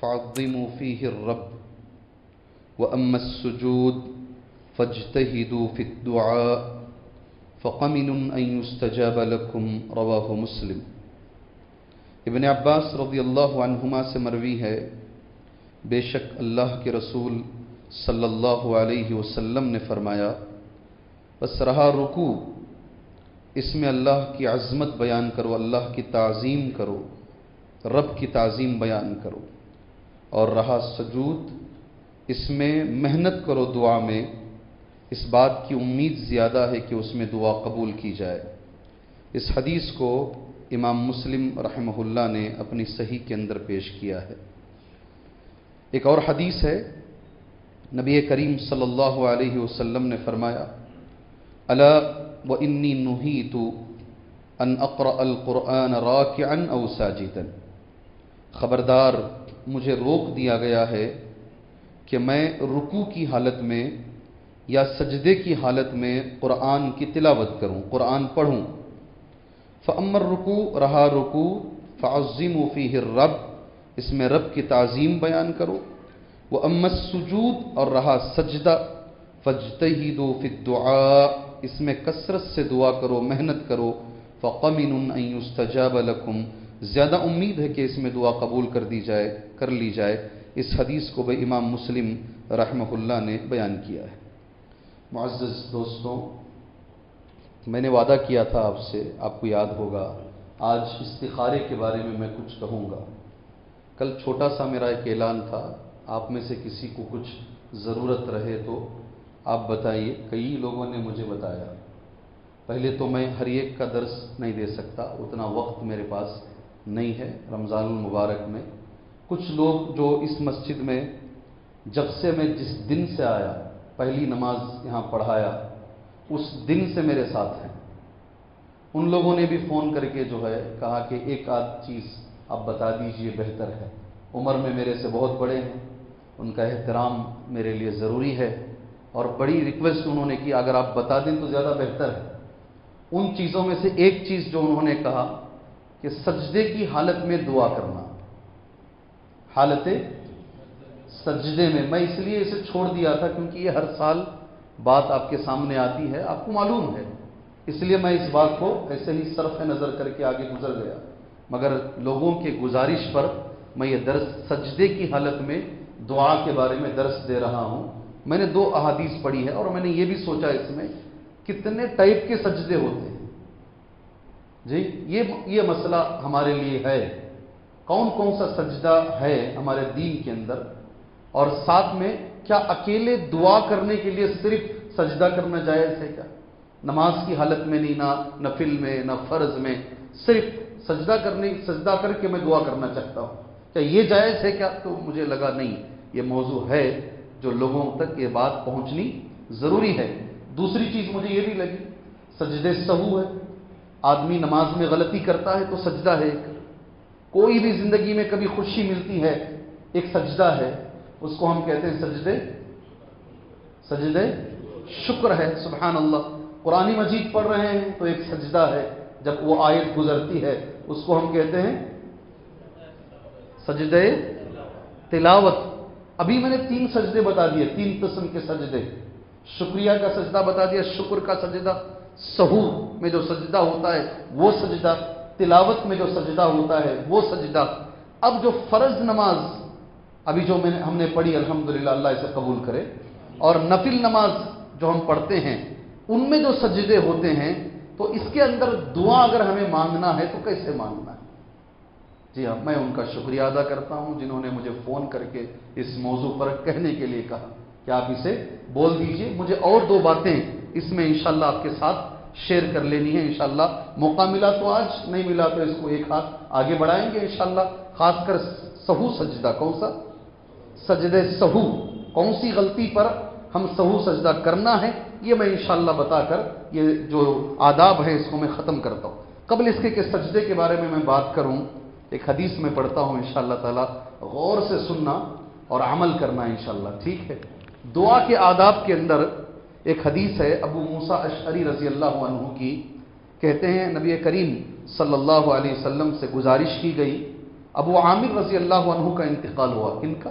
फ़ादिमू फ़ी रब व अमसूद फ़जतहदू फ़िदुआ फ़मिन तजबलकुम रवा मुस्लिम इबन अब्बास रदी अल्लाहुमा से मरवी है बेशक अल्लाह के रसूल सल्लल्लाहु अलैहि वसल्लम ने फरमाया, बस रहा रुकू, इसमें अल्लाह की अज़मत बयान करो, अल्लाह की ताज़ीम करो, रब की ताज़ीम बयान करो। और रहा सजूद, इसमें मेहनत करो दुआ में, इस बात की उम्मीद ज़्यादा है कि उसमें दुआ कबूल की जाए। इस हदीस को इमाम मुस्लिम रहमहुल्लाह ने अपनी सही के अंदर पेश किया है। एक और हदीस है, नबी करीम सल्लल्लाहु अलैहि वसल्लम ने फरमाया, अला व इन्नी नुही तो अन अकर अल कुरान राकिअन औ साजिदन। खबरदार मुझे रोक दिया गया है कि मैं रुकू की हालत में या सजदे की हालत में कुरान की तिलावत करूँ कुरान पढ़ूं। फ़अमर रुकू, रहा रुकू फ़ाज़िम फ़ी रब, इसमें रब की ताज़ीम बयान करो। व अम्मस सुजूद, और रहा सजदा, फ़जतहीदो फ़िद्दुआ इसमें कसरत से दुआ करो, मेहनत करो। फ़मिन युस्तजाब लकुम ज़्यादा उम्मीद है कि इसमें दुआ कबूल कर दी जाए कर ली जाए। इस हदीस को भाई इमाम मुस्लिम रहमहुल्ला ने बयान किया है। मुआज़ दोस्तों मैंने वादा किया था आपसे आपको याद होगा। आज इस्तिखारे के बारे में मैं कुछ कहूँगा। कल छोटा सा मेरा एक ऐलान था आप में से किसी को कुछ ज़रूरत रहे तो आप बताइए कई लोगों ने मुझे बताया। पहले तो मैं हर एक का दर्स नहीं दे सकता उतना वक्त मेरे पास नहीं है रमज़ान मुबारक में। कुछ लोग जो इस मस्जिद में जब से मैं जिस दिन से आया, पहली नमाज़ यहाँ पढ़ाया, उस दिन से मेरे साथ हैं। उन लोगों ने भी फ़ोन करके जो है, कहा कि एक आध चीज़ आप बता दीजिए, बेहतर है। उम्र में मेरे से बहुत बड़े हैं, उनका एहतराम मेरे लिए ज़रूरी है। और बड़ी रिक्वेस्ट उन्होंने की, अगर आप बता दें तो ज़्यादा बेहतर है। उन चीज़ों में से एक चीज़ जो उन्होंने कहा कि सजदे की हालत में दुआ करना। हालत सजदे में। मैं इसलिए इसे छोड़ दिया था क्योंकि ये हर साल बात आपके सामने आती है, आपको मालूम है। इसलिए मैं इस बात को ऐसे ही सरफ नज़र करके आगे गुजर गया। मगर लोगों के गुजारिश पर मैं ये दर्स, सजदे की हालत में दुआ के बारे में दर्स दे रहा हूँ। मैंने दो अहादीस पढ़ी है और मैंने ये भी सोचा इसमें, कितने टाइप के सजदे होते हैं। जी, ये ये मसला हमारे लिए है। कौन कौन सा सजदा है हमारे दीन के अंदर? और साथ में क्या अकेले दुआ करने के लिए सिर्फ़ सजदा करना जायज़ है क्या? नमाज़ की हालत में नहीं ना नफिल में, ना फ़र्ज़ में। सिर्फ़ सजदा करने, सजदा करके मैं दुआ करना चाहता हूँ। क्या ये जायज़ है क्या? तो मुझे लगा नहीं। ये मौजू है जो लोगों तक ये बात पहुंचनी ज़रूरी है। दूसरी चीज़ मुझे ये भी लगी, सजदे सहू है। आदमी नमाज़ में गलती करता है तो सजदा है एक। कोई भी ज़िंदगी में कभी खुशी मिलती है, एक सजदा है, उसको हम कहते हैं सजदे सजदे शुक्र है सुबहान अल्लाह कुरानी मजीद पढ़ रहे हैं तो एक सजदा है, जब वो आयत गुजरती है, उसको हम कहते हैं सजदे तिलावत। अभी मैंने तीन सजदे बता दिए, तीन किस्म के सजदे। शुक्रिया का सजदा बता दिया, शुक्र का सजदा। सहू में जो सजदा होता है, वो सजदा, तिलावत में जो सजदा होता है, वो सजदा। अब जो फ़र्ज़ नमाज़, अभी जो मैंने, हमने पढ़ी, अल्हम्दुलिल्लाह, अल्लाह इसे कबूल करे, और नफिल नमाज़ जो हम पढ़ते हैं, उनमें जो सजदे होते हैं तो इसके अंदर दुआ अगर हमें मांगना है तो कैसे मांगना है? जी हाँ मैं उनका शुक्रिया अदा करता हूँ, जिन्होंने मुझे फ़ोन करके इस मौजू पर कहने के लिए कहा। कि आप इसे बोल दीजिए? मुझे और दो बातें इसमें इंशाल्लाह आपके साथ शेयर कर लेनी है, इंशाल्लाह। मौका मिला तो आज, नहीं मिला तो इसको एक हाथ आगे बढ़ाएँगे, इंशाल्लाह। खासकर सहू सजदा, कौन सा? सजदे सहू। कौन सी गलती पर हम सहू सजदा करना है, ये मैं इंशाल्लाह बताकर, ये जो आदाब है, इसको मैं ख़त्म करता हूँ। कबल इसके के सजदे के बारे में मैं बात करूँ, एक हदीस में पढ़ता हूँ, इंशाल्लाह ताला। गौर से सुनना और अमल करना, इंशाल्लाह, ठीक है? दुआ के आदाब के अंदर एक हदीस है अबू मूसा अशरी रज़ी अल्लाह की, कहते हैं, नबी करीम सल्लल्लाहु अलैहि वसल्लम से गुजारिश की गई, अबू आमिर रज़ी अल्लाह का इंतकाल हुआ। किनका?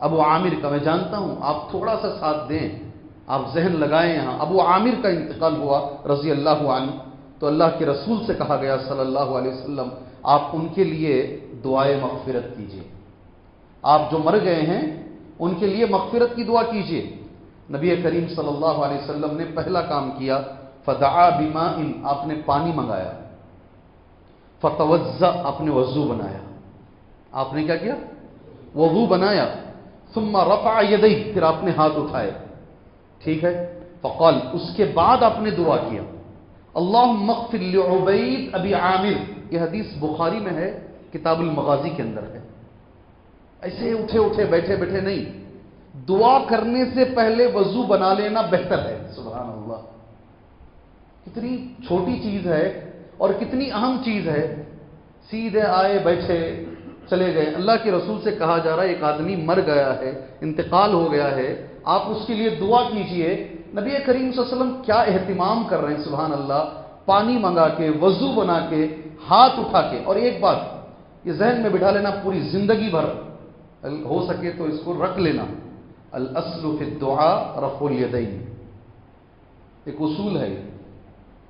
अबू आमिर का, मैं जानता हूँ, आप थोड़ा सा साथ दें, आप जहन लगाएँ यहाँ। अबू आमिर का इंतकाल हुआ रज़ी अल्लाह तो अल्लाह के रसूल से कहा गया, सल्लल्लाहु अलैहि वसल्लम, आप उनके लिए दुआए मगफिरत कीजिए। आप जो मर गए हैं, उनके लिए मगफिरत की दुआ कीजिए। नबी करीम सल्लल्लाहु अलैहि वसल्लम ने पहला काम किया फदा बिमा इन, आपने पानी मंगाया। फतवज़ा आपने वज़ू बनाया। आपने क्या किया? वज़ू बनाया। सुम्मा रफा यदई फिर आपने हाथ उठाए। ठीक है? फ़कल, उसके बाद आपने दुआ किया। अल्लाह मकफिल अभी आमिर। यह हदीस बुखारी में है, किताबुल मगाजी के अंदर है। ऐसे उठे उठे बैठे बैठे नहीं। दुआ करने से पहले वज़ू बना लेना बेहतर है। सुबह अल्लाह कितनी छोटी चीज़ है और कितनी अहम चीज़ है। सीधे आए बैठे चले गए। अल्लाह के रसूल से कहा जा रहा है एक आदमी मर गया है इंतकाल हो गया है आप उसके लिए दुआ कीजिए। नबी करीम वसल्लम क्या एहतमाम कर रहे हैं सुबहान अल्लाह पानी मंगा के वज़ू बना के हाथ उठा के। और एक बात ये जहन में बिठा लेना पूरी ज़िंदगी भर। हो सके तो इसको रख लेना। अल असलुफ दुआ रफुल यदैन। एक उसूल है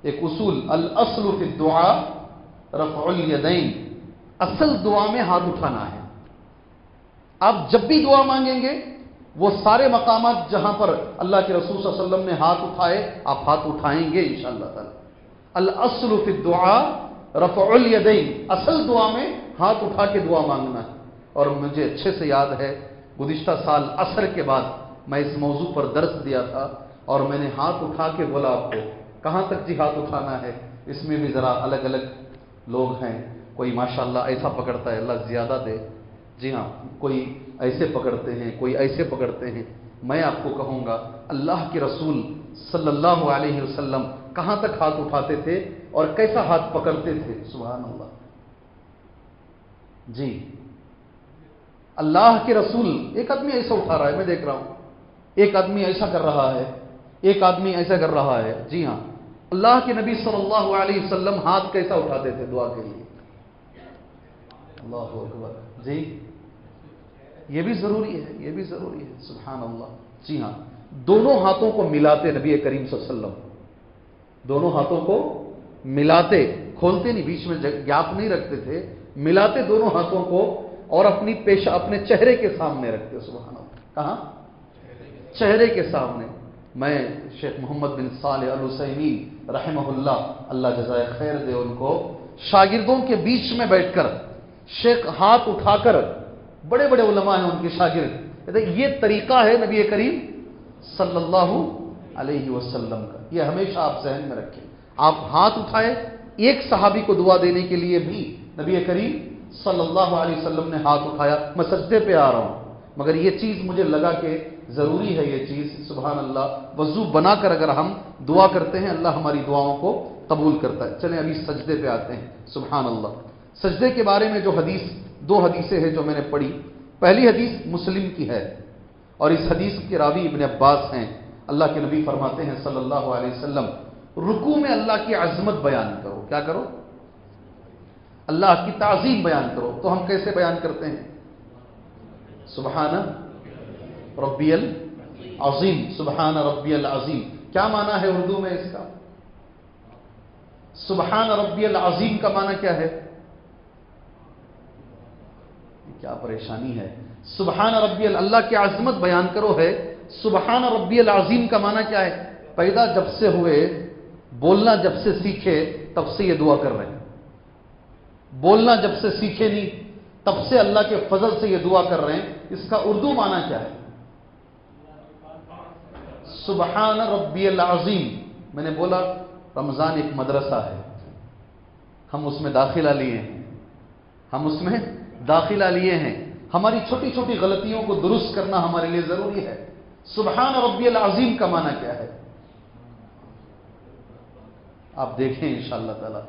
एक उसूल अल असलुफ दुआ रफुल यदैन। असल दुआ में हाथ उठाना है। आप जब भी दुआ मांगेंगे, वो सारे मकाम जहाँ पर अल्लाह के रसूल वसल्लम ने हाथ उठाए, आप हाथ उठाएँगे इंशाला अल असलुफ दुआ रफ़ुल यदैन। असल दुआ में हाथ उठा के दुआ मांगना है। और मुझे अच्छे से याद है गुज्त साल असर के बाद मैं इस मौजू पर दर्ज दिया था और मैंने हाथ उठा के बोला आपको, कहाँ तक जी हाथ उठाना है? इसमें भी ज़रा अलग अलग लोग हैं। कोई माशाल्लाह ऐसा पकड़ता है, अल्लाह ज़्यादा दे। जी हाँ कोई ऐसे पकड़ते हैं, कोई ऐसे पकड़ते हैं। मैं आपको कहूँगा, अल्लाह के रसूल सल्लल्लाहु अलैहि वसल्लम कहाँ तक हाथ उठाते थे और कैसा हाथ पकड़ते थे? सुबह अल्लाह जी। अल्लाह के रसूल, एक आदमी ऐसा उठा रहा है, मैं देख रहा हूँ। एक आदमी ऐसा कर रहा है, एक आदमी ऐसा कर रहा है। जी हाँ, अल्लाह के नबी सल्लल्लाहु अलैहि वसल्लम हाथ कैसा उठाते थे दुआ के लिए? अल्लाह अकबर। जी, ये भी ज़रूरी है, ये भी ज़रूरी है सुबहान अल्लाह जी हाँ, दोनों हाथों को मिलाते नबी करीम वसल्लम। दोनों हाथों को मिलाते, खोलते नहीं, बीच में गैप नहीं रखते थे, मिलाते दोनों हाथों को और अपनी पेशा, अपने चेहरे के सामने रखते सुबह कहा? चेहरे के सामने। मैं शेख मोहम्मद बिन साल अलसैमी अल्लाह जजाय खैर दे उनको। शागिर्दों के बीच में बैठकर, शेख हाथ उठाकर बड़े बड़े उलमा हैं उनके शागिर्द। ये तरीका है नबी करीम सल्लल्लाहु अलैहि वसल्लम का। ये हमेशा आप जहन में रखें। आप हाथ उठाए, एक सहाबी को दुआ देने के लिए भी नबी करीम सल्लल्लाहु अलैहि वसल्लम ने हाथ उठाया, मैं सजदे पे आ रहा हूँ। मगर ये चीज़ मुझे लगा कि ज़रूरी है ये चीज़ सुबह अल्लाह वज़ू बनाकर अगर हम दुआ करते हैं, अल्लाह हमारी दुआओं को कबूल करता है। चले, अभी सजदे पे आते हैं। सुबह अल्लाह सजदे के बारे में जो हदीस, दो हदीसें हैं जो मैंने पढ़ी। पहली हदीस मुस्लिम की है, और इस हदीस के रावी इबन अब्बास हैं। अल्लाह के नबी फरमाते हैं सल्लल्लाहु अलैहि वसल्लम, रुकू में अल्लाह की अजमत बयान करो। क्या करो? अल्लाह की ताजीम बयान करो। तो हम कैसे बयान करते हैं? सुबहान रबियल अजीम, सुबहान रबियल अजीम। क्या माना है उर्दू में इसका? सुबहान रबियल अजीम का माना क्या है? क्या परेशानी है? सुबहान रबियल अल्लाह की आजमत बयान करो है। सुबहान रबियल अजीम का माना क्या है? पैदा जब से हुए, बोलना जब से सीखे, तब से ये दुआ कर रहे हैं। बोलना जब से सीखे नहीं, तब से अल्लाह के फजल से ये दुआ कर रहे हैं, इसका उर्दू माना क्या है? सुबहान रब्बी अजीम। मैंने बोला, रमज़ान एक मदरसा है। हम उसमें दाखिला लिए हैं। हम उसमें दाखिला लिए हैं। हमारी छोटी छोटी गलतियों को दुरुस्त करना हमारे लिए ज़रूरी है। सुबहान रब्बी अजीम का माना क्या है? आप देखें इंशाअल्लाह ताला।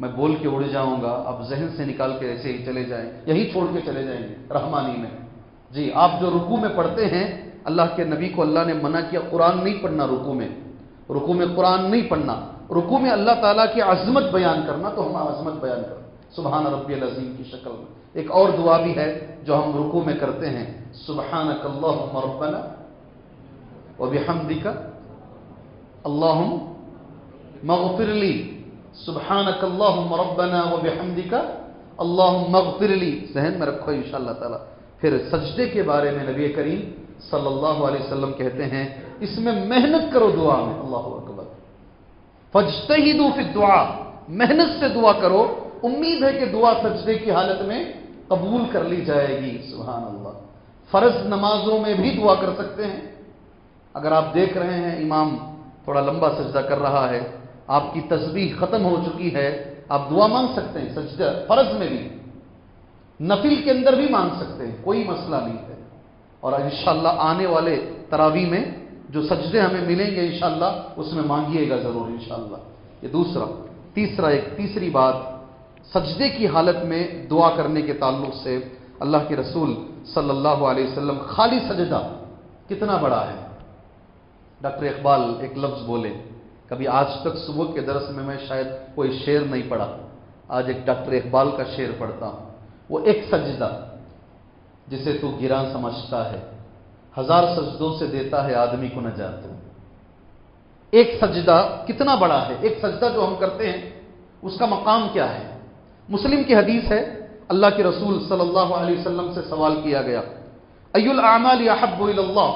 मैं बोल के उड़ जाऊँगा अब जहन से निकाल के ऐसे ही चले जाएँ, यही छोड़ के चले जाएँगे, रहमानी में। जी, आप जो रुकू में पढ़ते हैं, अल्लाह के नबी को अल्लाह ने मना किया, कुरान नहीं पढ़ना रुकू में। रुकू में कुरान नहीं पढ़ना। रुकू में अल्लाह ताला की अजमत बयान करना तो हम अजमत बयान करें। सुबहान रबी अजीम की शक्ल में। एक और दुआ भी है, जो हम रुकू में करते हैं। सुबहान रब्बना व बिहमदिका अल्लाह मगफिरली सुबहान रब्बना व बिहमदिका अल्लाह मगफिरली जहन में रखो इंशाअल्लाह ताला फिर सजदे के बारे में नबी करीम सल्लल्लाहु अलैहि वसल्लम कहते हैं इसमें मेहनत करो दुआ में अल्लाह अकबर फजते ही दू फिर दुआ मेहनत से दुआ करो उम्मीद है कि दुआ सजदे की हालत में कबूल कर ली जाएगी सुबहान अल्लाह फ़र्ज़ नमाजों में भी दुआ कर सकते हैं अगर आप देख रहे हैं इमाम थोड़ा लंबा सजदा कर रहा है आपकी तस्वीर खत्म हो चुकी है, आप दुआ मांग सकते हैं, सजदा, फ़र्ज़ में भी। नफिल के अंदर भी मांग सकते हैं, कोई मसला नहीं है। और इंशाला आने वाले तरावी में जो सजदे हमें मिलेंगे इंशाला उसमें मांगिएगा ज़रूर इंशाला ये दूसरा, तीसरा एक, तीसरी बात, सजदे की हालत में दुआ करने के ताल्लुक से अल्लाह के रसूल सल्लल्लाहु अलैहि वसल्लम, खाली सजदा कितना बड़ा है? डॉक्टर इकबाल एक लफ्ज बोले कभी आज तक सुबह के दरस में मैं शायद कोई शेर नहीं पढ़ा। आज एक डॉक्टर इकबाल का शेर पढ़ता हूँ। वो एक सजदा, जिसे तू गिरा समझता है। हज़ार सजदों से देता है आदमी को न जाते एक सजदा कितना बड़ा है? एक सजदा जो हम करते हैं, उसका मकाम क्या है? मुस्लिम की हदीस है, अल्लाह के रसूल सल्लल्लाहु अलैहि वसल्लम से सवाल किया गया अयुल आमाल याहब्ला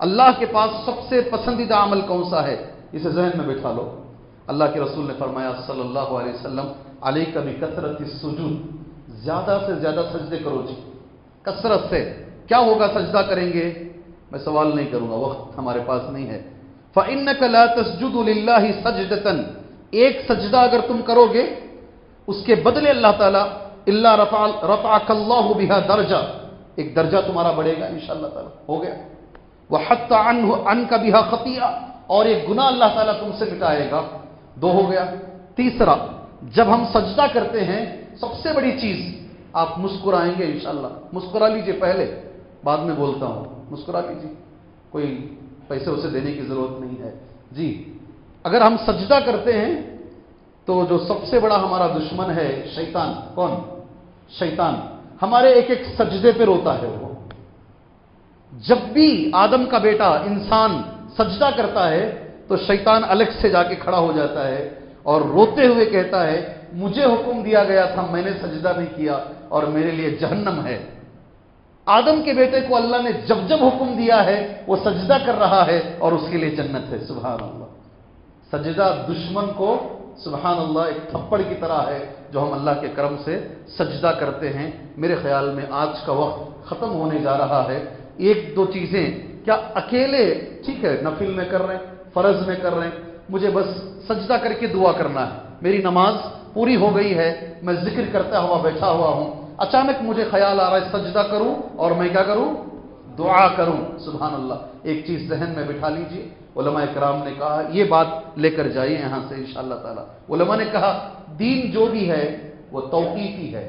अल्लाह के पास सबसे पसंदीदा अमल कौन सा है? इसे जहन में बैठा लो। अल्लाह के रसूल ने फरमाया, सल्लल्लाहु अलैहि वसल्लम अली कभी कसरत सुजूद, ज़्यादा से ज़्यादा सजदे करो जी। कसरत से क्या होगा सजदा करेंगे? मैं सवाल नहीं करूँगा, वक्त हमारे पास नहीं है। फ़िन कला तस्जुदुल्ला सजदतन एक सजदा अगर तुम करोगे, उसके बदले अल्लाह ताला, इल्ला रफ़ा बिहा दर्जा एक दर्जा तुम्हारा बढ़ेगा इन ताला, हो गया। वह हत अन का बिहा खतिया और एक गुना अल्लाह ताला तुमसे मिटाएगा। दो हो गया। तीसरा, जब हम सजदा करते हैं, सबसे बड़ी चीज़ आप मुस्कुराएँगे इंशाला मुस्कुरा लीजिए पहले, बाद में बोलता हूँ। मुस्कुरा लीजिए। कोई पैसे उसे देने की ज़रूरत नहीं है। जी, अगर हम सजदा करते हैं तो जो सबसे बड़ा हमारा दुश्मन है, शैतान, कौन? शैतान। हमारे एक एक सजदे पे रोता है वो। जब भी आदम का बेटा, इंसान सजदा करता है तो शैतान अलग से जाके खड़ा हो जाता है और रोते हुए कहता है, मुझे हुक्म दिया गया था, मैंने सजदा नहीं किया और मेरे लिए जहन्नम है। आदम के बेटे को अल्लाह ने जब जब हुक्म दिया है, वो सजदा कर रहा है और उसके लिए जन्नत है। सुबह अल्लाह सजदा दुश्मन को सुबह अल्लाह एक थप्पड़ की तरह है, जो हम अल्लाह के करम से सजदा करते हैं। मेरे ख्याल में आज का वक्त खत्म होने जा रहा है। एक दो चीज़ें क्या अकेले, ठीक है, नफिल में कर रहे हैं, फ़र्ज़ में कर रहे हैं, मुझे बस सजदा करके दुआ करना है। मेरी नमाज़ पूरी हो गई है, मैं ज़िक्र करता हुआ बैठा हुआ हूँ। अचानक मुझे ख्याल आ रहा है, सजदा करूँ और मैं क्या करूँ? दुआ करूँ। सुबहान अल्लाह एक चीज़ जहन में बिठा लीजिए। उलमा कराम ने कहा यह बात लेकर जाइए यहाँ से इन ताला। उलमा ने कहा, दीन जो भी है, वो तोकीफी है।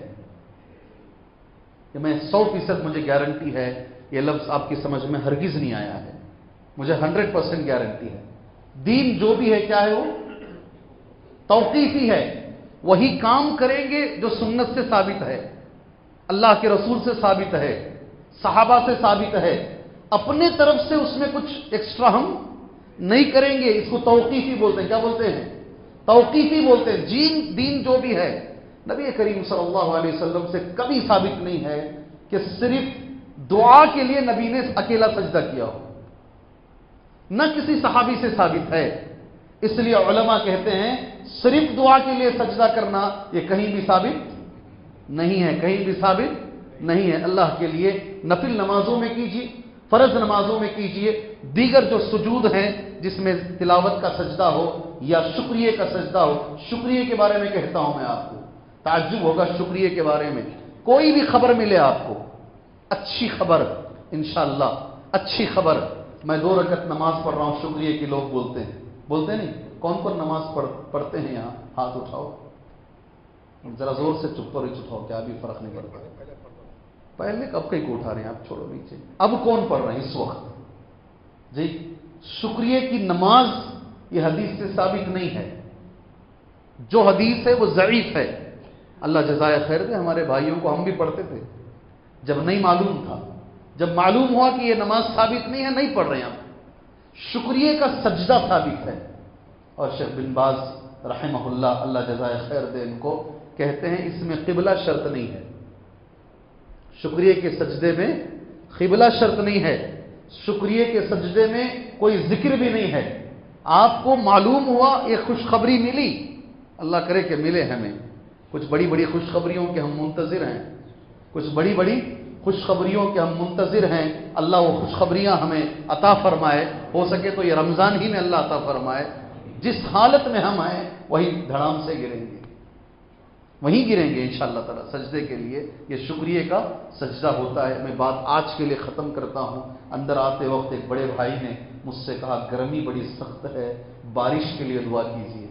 कि मैं सौ फ़ीसद मुझे गारंटी है ये लफ्ज आपकी समझ में हरगिज नहीं आया है। मुझे हंड्रेड परसेंट गारंटी है। दीन जो भी है, क्या है वो? तोकीफी है वही काम करेंगे जो सुन्नत से साबित है, अल्लाह के रसूल से साबित है, सहाबा से साबित है। अपने तरफ़ से उसमें कुछ एक्स्ट्रा हम नहीं करेंगे। इसको तोकीफी बोलते हैं। क्या बोलते हैं? तोकीफी बोलते हैं। जीन, दीन जो भी है, नबी करीम सल्लल्लाहु अलैहि वसल्लम से कभी साबित नहीं है कि सिर्फ़ दुआ के लिए नबी ने अकेला सजदा किया हो। न किसी सहाबी से साबित है। इसलिए उलमा कहते हैं, सिर्फ़ दुआ के लिए सजदा करना यह कहीं भी साबित नहीं है, कहीं भी साबित नहीं है। अल्लाह के लिए नफिल नमाजों में कीजिए, फ़र्ज़ नमाजों में कीजिए। दीगर जो सुजूद हैं, जिसमें तिलावत का सजदा हो या शुक्रिय का सजदा हो, शुक्रिय के बारे में कहता हूँ मैं आपको। ताजुब होगा शुक्रिय के बारे में। कोई भी खबर मिले आपको। अच्छी खबर इंशाला अच्छी खबर। मैं दो रकत नमाज़ पढ़ रहा हूँ, शुक्रिया के लोग बोलते हैं। बोलते नहीं, कौन कौन नमाज़ पढ़, पढ़ते हैं यहाँ? हाथ उठाओ। जरा ज़ोर से चुप ही उठाओ क्या अभी फ़र्क नहीं पड़ता। पहले कब कहीं को उठा रहे हैं? आप छोड़ो नीचे। अब कौन पढ़ रहे हैं इस वक्त? जी, शुक्रिया की नमाज़ ये हदीस से साबित नहीं है। जो हदीस है, वो ज़रीफ है। अल्लाह जजाय खैर दे, हमारे भाइयों को हम भी पढ़ते थे। जब नहीं मालूम था। जब मालूम हुआ कि ये नमाज़ साबित नहीं है, नहीं पढ़ रहे आप। शुक्रिया का सजदा साबित है। और शेख बिन बाज रहमहुल्ला अल्लाह जजाय खैर दे इनको, कहते हैं, इसमें किबला शर्त नहीं है। शुक्रिया के सजदे में किबला शर्त नहीं है। शुक्रिया के सजदे में कोई ज़िक्र भी नहीं है। आपको मालूम हुआ, ये खुशखबरी मिली। अल्लाह करे कि मिले हमें। कुछ बड़ी बड़ी खुशखबरियों के हम मुंतजर हैं। कुछ बड़ी बड़ी खुशखबरियों के हम मुंतजर हैं। अल्लाह वो खुशखबरियाँ हमें अता फरमाए। हो सके तो ये रमज़ान ही में अल्लाह अता फरमाए। जिस हालत में हम आए, वही धड़ाम से गिरेंगे। वहीं गिरेंगे इन ताला सजदे के लिए। ये शुक्रिया का सजदा होता है। मैं बात आज के लिए ख़त्म करता हूँ। अंदर आते वक्त एक बड़े भाई ने मुझसे कहा, गर्मी बड़ी सख्त है। बारिश के लिए दुआ कीजिए।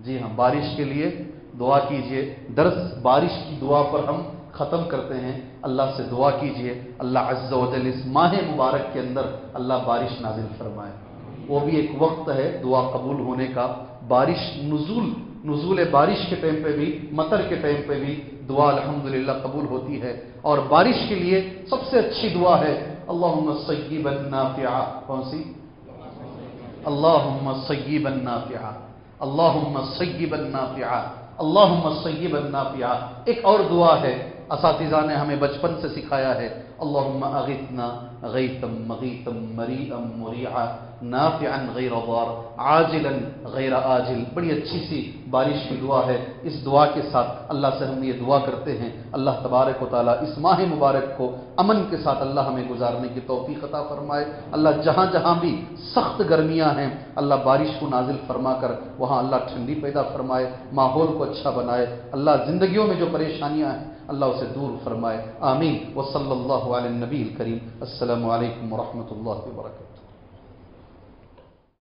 जी हाँ बारिश के लिए दुआ कीजिए। दर्स बारिश की दुआ पर हम ख़त्म करते हैं, अल्लाह से दुआ कीजिए। अल्लाह अज्जा वजल इस माह मुबारक के अंदर अल्लाह बारिश नाजिल फरमाए। वो भी एक वक्त है दुआ कबूल होने का। बारिश नजूल नजूल बारिश के टाइम पे भी, मतर के टाइम पे भी दुआ अल्हम्दुलिल्लाह कबूल होती है। और बारिश के लिए सबसे अच्छी दुआ है अल्लाह सईबन नाफिया कौन सी? अल्लाह सईबन नाफिया अल्लाह सईबन नाफिया अल्लाह सईबन नाफिया एक और दुआ है इस ने हमें बचपन से सिखाया है अल्लाह गईतम मगीतम गैर गैर आजिल। बड़ी अच्छी सी बारिश की दुआ है। इस दुआ के साथ अल्लाह से हम ये दुआ करते हैं, अल्लाह तबारक ताली इस माह मुबारक को अमन के साथ अल्लाह हमें गुजारने की तोफ़ी अता फरमाए। अल्लाह जहाँ जहाँ भी सख्त गर्मियाँ हैं, अल्लाह बारिश को नाजिल फरमा कर वहाँ अल्लाह ठंडी पैदा फरमाए, माहौल को अच्छा बनाए। अल्लाह ज़िंदगियों में जो परेशानियाँ हैं अल्लाह उसे दूर फरमाए आमीन। वसल्ला नबी करीम। असल वरहमल वर्क